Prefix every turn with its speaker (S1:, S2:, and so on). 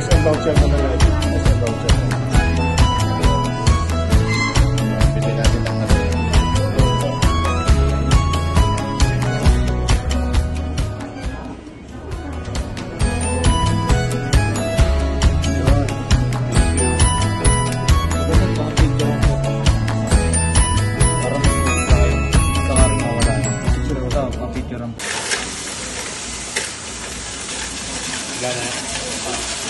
S1: May isang voucher na lang. May isang voucher na lang. Bili natin ang ano.
S2: Wala na.